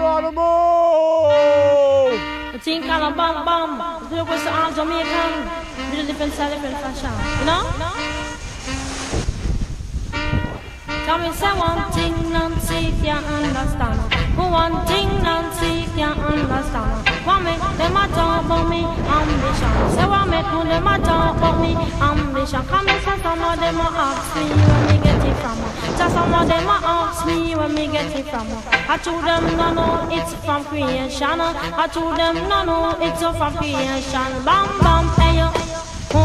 Geronimo! The thing fashion. You know? Say one thing Nancy can't understand. One understand. What make them a me ambition? Say what make them a me ambition? Come and say some of them a some of them a ask me where me get it from. I told them no no it's from creation. I told them no no it's from creation. Bam bam hey yo,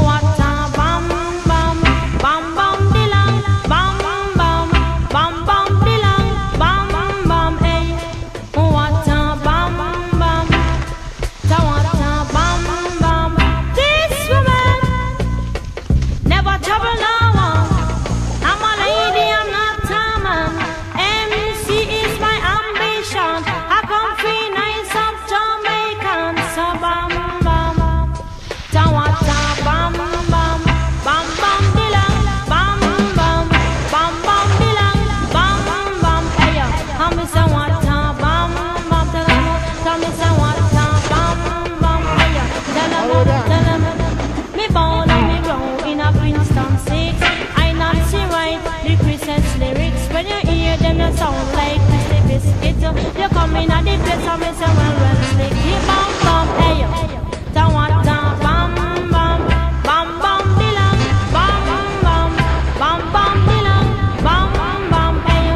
what a bam bam bam bam dilang bam bam bam bam dilang bam bam hey, what a bam bam. Tawata bam bam. This woman never trouble no sound like Christy Biscuit. You come in at the place and me say well well slick. He bam bam, hey yo, tawata bam bam, bam bam dilang, bam bam, bam bam dilang, bam bam, hey yo,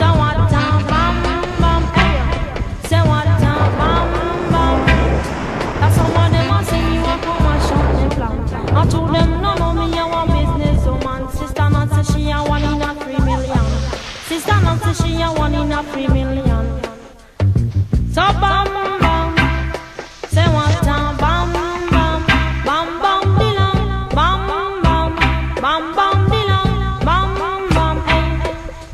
tawata bam bam, hey yo, say what bam bam. That's how one them a sing you a come and shut. I told them no no Sister say she a one in a three million. So bam bam, say what a bam bam, bam bam dilang, bam bam, bam bam dilang, bam bam hey.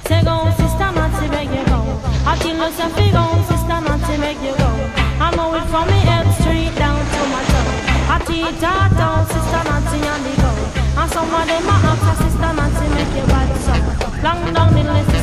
Say go sister say make you go. I tell you say go sister say make you go. I know it from me head straight down to my toe. I teach her down, sister Nancy and the go. And some of them a ask her sister Nancy make you bad so. Long down the list,